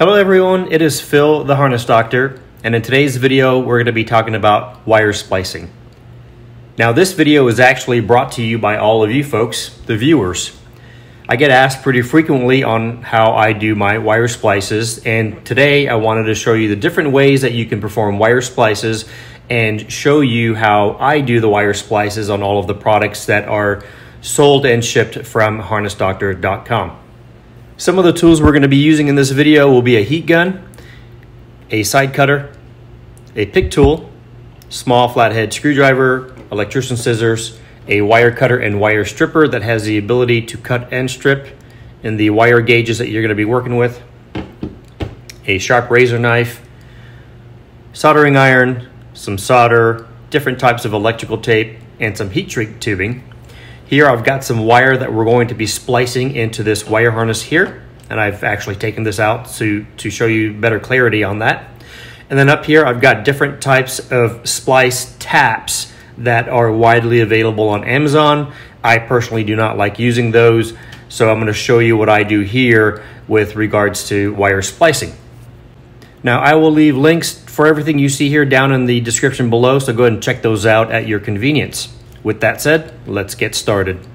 Hello everyone, it is Phil the Harness Doctor, and in today's video we're going to be talking about wire splicing. Now this video is actually brought to you by all of you folks, the viewers. I get asked pretty frequently on how I do my wire splices, and today I wanted to show you the different ways that you can perform wire splices and show you how I do the wire splices on all of the products that are sold and shipped from harnessdoctor.com. Some of the tools we're going to be using in this video will be a heat gun, a side cutter, a pick tool, small flathead screwdriver, electrician scissors, a wire cutter and wire stripper that has the ability to cut and strip in the wire gauges that you're going to be working with, a sharp razor knife, soldering iron, some solder, different types of electrical tape, and some heat shrink tubing. Here I've got some wire that we're going to be splicing into this wire harness here, and I've actually taken this out to, to show you better clarity on that. And then up here I've got different types of splice taps that are widely available on Amazon. I personally do not like using those, so I'm going to show you what I do here with regards to wire splicing. Now I will leave links for everything you see here down in the description below, so go ahead and check those out at your convenience. With that said, let's get started.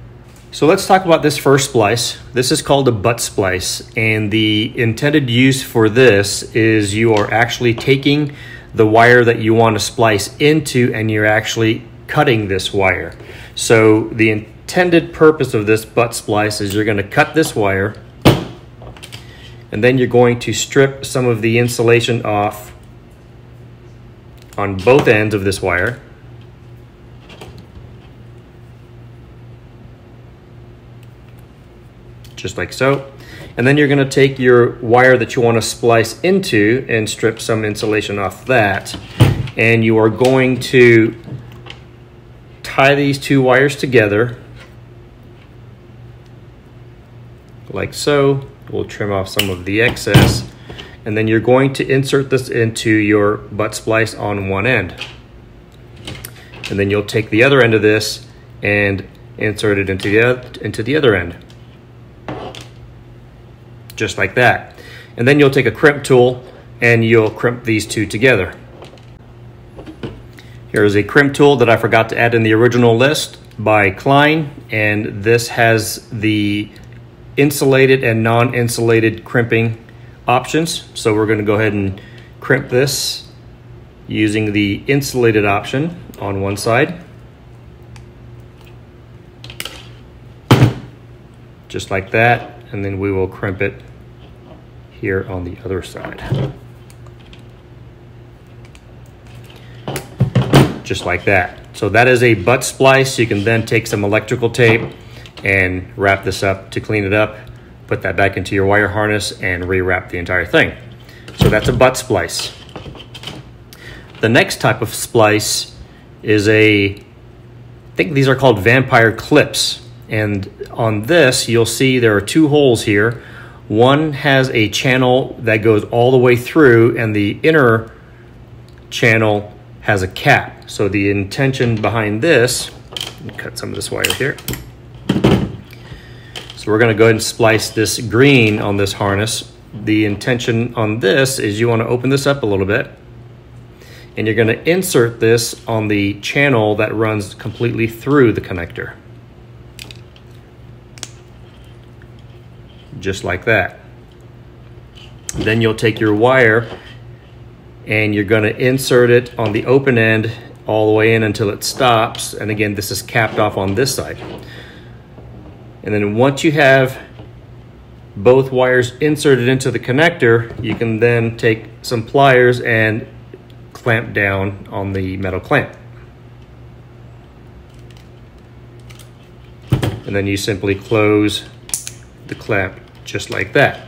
So let's talk about this first splice. This is called a butt splice, and the intended use for this is you are actually taking the wire that you want to splice into and you're actually cutting this wire. So the intended purpose of this butt splice is you're going to cut this wire and then you're going to strip some of the insulation off on both ends of this wire. Just like so. And then you're gonna take your wire that you wanna splice into and strip some insulation off that. And you are going to tie these two wires together like so. We'll trim off some of the excess. And then you're going to insert this into your butt splice on one end. And then you'll take the other end of this and insert it into the, into the other end just like that. And then you'll take a crimp tool and you'll crimp these two together. Here's a crimp tool that I forgot to add in the original list by Klein, and this has the insulated and non-insulated crimping options. So we're gonna go ahead and crimp this using the insulated option on one side. Just like that and then we will crimp it here on the other side. Just like that. So that is a butt splice. You can then take some electrical tape and wrap this up to clean it up, put that back into your wire harness and rewrap the entire thing. So that's a butt splice. The next type of splice is a, I think these are called vampire clips. And on this, you'll see there are two holes here. One has a channel that goes all the way through and the inner channel has a cap. So the intention behind this, cut some of this wire here. So we're gonna go ahead and splice this green on this harness. The intention on this is you wanna open this up a little bit and you're gonna insert this on the channel that runs completely through the connector. Just like that. Then you'll take your wire and you're gonna insert it on the open end all the way in until it stops. And again, this is capped off on this side. And then once you have both wires inserted into the connector, you can then take some pliers and clamp down on the metal clamp. And then you simply close the clamp just like that.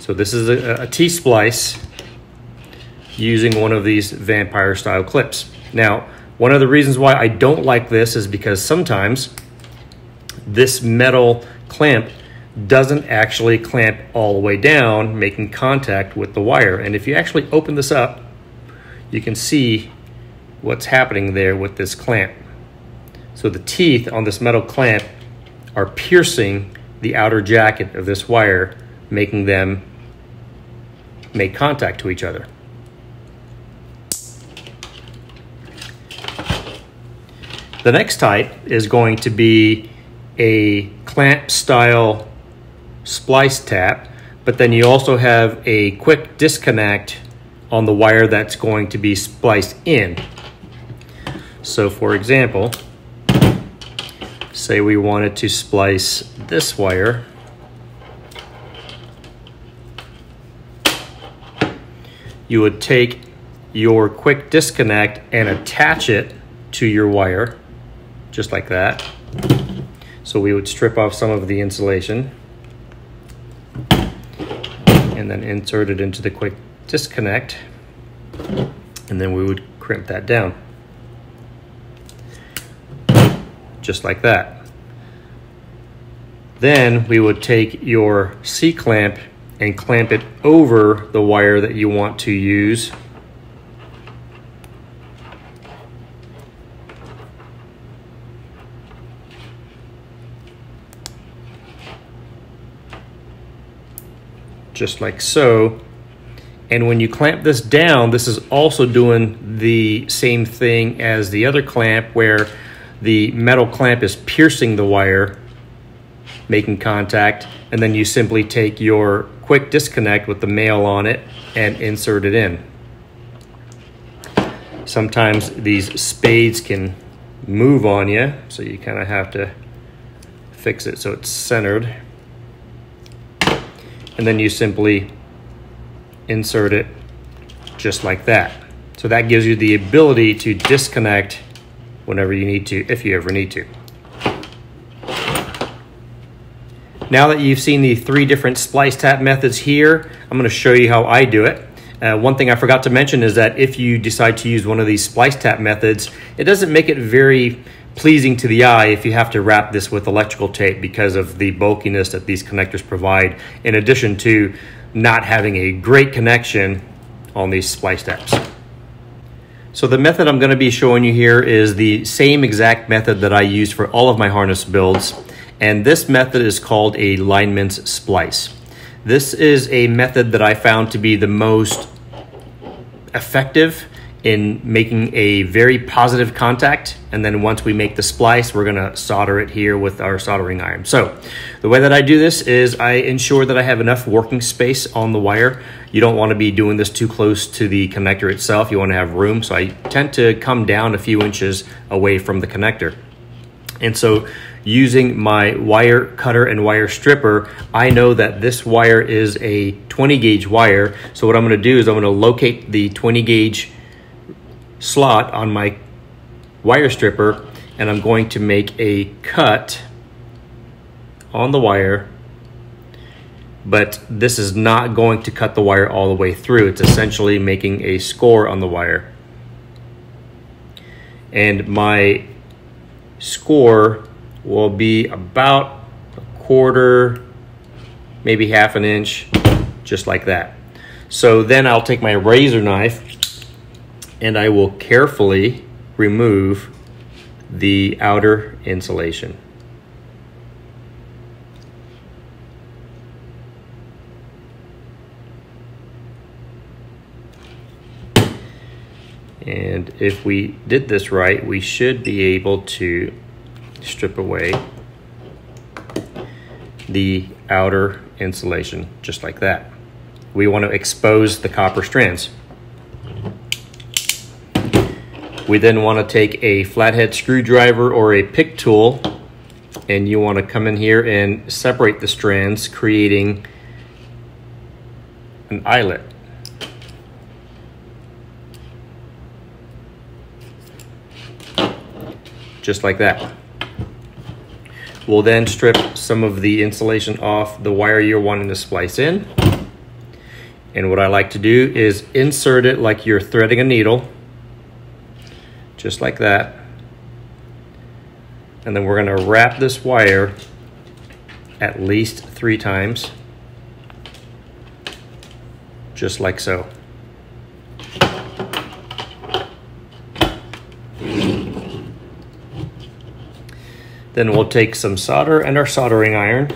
So this is a a T-splice using one of these vampire style clips. Now, one of the reasons why I don't like this is because sometimes this metal clamp doesn't actually clamp all the way down, making contact with the wire. And if you actually open this up, you can see what's happening there with this clamp. So the teeth on this metal clamp are piercing the outer jacket of this wire, making them make contact to each other. The next type is going to be a clamp style splice tap, but then you also have a quick disconnect on the wire that's going to be spliced in. So for example, say we wanted to splice this wire. You would take your quick disconnect and attach it to your wire just like that. So we would strip off some of the insulation and then insert it into the quick disconnect. And then we would crimp that down just like that. Then we would take your C-clamp and clamp it over the wire that you want to use. Just like so. And when you clamp this down, this is also doing the same thing as the other clamp where the metal clamp is piercing the wire, making contact, and then you simply take your quick disconnect with the male on it and insert it in. Sometimes these spades can move on you, so you kind of have to fix it so it's centered. And then you simply insert it just like that. So that gives you the ability to disconnect whenever you need to, if you ever need to. Now that you've seen the three different splice tap methods here, I'm going to show you how I do it. Uh, one thing I forgot to mention is that if you decide to use one of these splice tap methods, it doesn't make it very pleasing to the eye if you have to wrap this with electrical tape because of the bulkiness that these connectors provide, in addition to not having a great connection on these splice taps. So the method I'm going to be showing you here is the same exact method that I use for all of my harness builds. And this method is called a lineman's splice. This is a method that I found to be the most effective in making a very positive contact. And then once we make the splice, we're gonna solder it here with our soldering iron. So the way that I do this is I ensure that I have enough working space on the wire. You don't wanna be doing this too close to the connector itself. You wanna have room. So I tend to come down a few inches away from the connector. And so using my wire cutter and wire stripper, I know that this wire is a 20 gauge wire. So what I'm gonna do is I'm gonna locate the 20 gauge slot on my wire stripper and I'm going to make a cut on the wire but this is not going to cut the wire all the way through. It's essentially making a score on the wire. And my score will be about a quarter, maybe half an inch, just like that. So then I'll take my razor knife and I will carefully remove the outer insulation. And if we did this right, we should be able to strip away the outer insulation just like that. We want to expose the copper strands. We then want to take a flathead screwdriver or a pick tool and you want to come in here and separate the strands creating an eyelet. Just like that. We'll then strip some of the insulation off the wire you're wanting to splice in. And what I like to do is insert it like you're threading a needle just like that. And then we're gonna wrap this wire at least three times, just like so. Then we'll take some solder and our soldering iron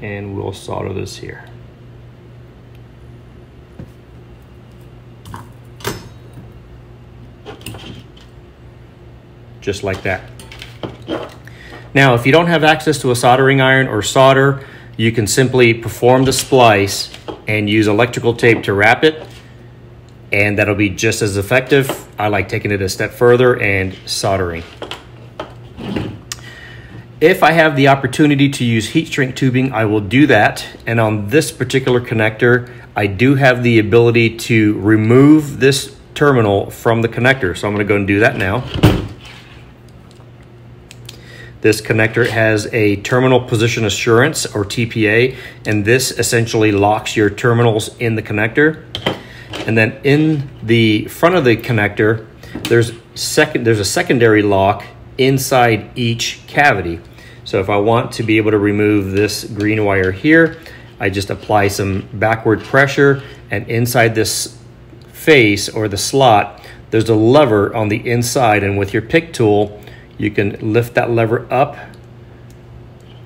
and we'll solder this here. Just like that. Now, if you don't have access to a soldering iron or solder, you can simply perform the splice and use electrical tape to wrap it and that'll be just as effective. I like taking it a step further and soldering. If I have the opportunity to use heat shrink tubing, I will do that. And on this particular connector, I do have the ability to remove this terminal from the connector. So I'm gonna go and do that now. This connector has a terminal position assurance or TPA, and this essentially locks your terminals in the connector. And then in the front of the connector, there's second there's a secondary lock inside each cavity. So if I want to be able to remove this green wire here, I just apply some backward pressure and inside this face or the slot, there's a lever on the inside and with your pick tool, you can lift that lever up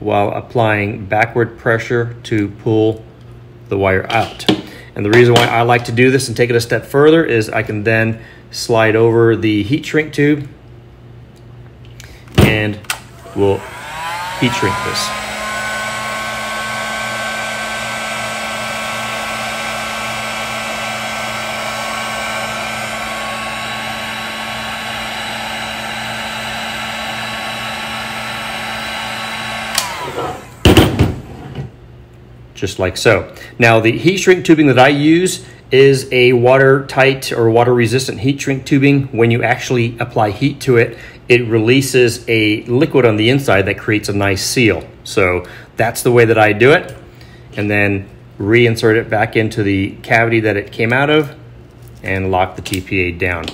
while applying backward pressure to pull the wire out. And the reason why I like to do this and take it a step further is I can then slide over the heat shrink tube and we'll heat shrink this. just like so. Now the heat shrink tubing that I use is a watertight or water resistant heat shrink tubing. When you actually apply heat to it, it releases a liquid on the inside that creates a nice seal. So that's the way that I do it. And then reinsert it back into the cavity that it came out of and lock the TPA down.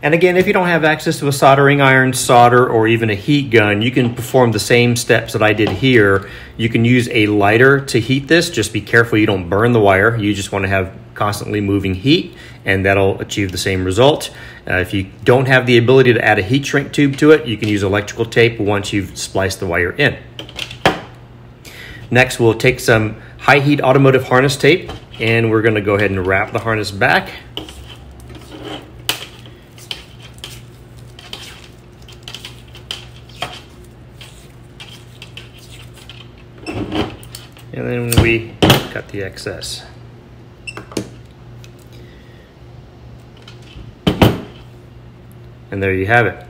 And again, if you don't have access to a soldering iron, solder, or even a heat gun, you can perform the same steps that I did here. You can use a lighter to heat this. Just be careful you don't burn the wire. You just want to have constantly moving heat and that'll achieve the same result. Uh, if you don't have the ability to add a heat shrink tube to it, you can use electrical tape once you've spliced the wire in. Next, we'll take some high heat automotive harness tape and we're gonna go ahead and wrap the harness back. and then we cut the excess. And there you have it.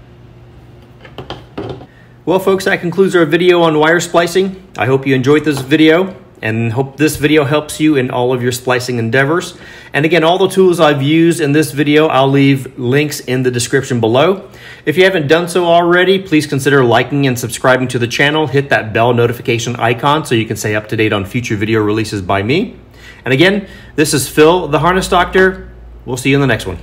Well folks, that concludes our video on wire splicing. I hope you enjoyed this video and hope this video helps you in all of your splicing endeavors. And again, all the tools I've used in this video, I'll leave links in the description below. If you haven't done so already, please consider liking and subscribing to the channel. Hit that bell notification icon so you can stay up to date on future video releases by me. And again, this is Phil, the Harness Doctor. We'll see you in the next one.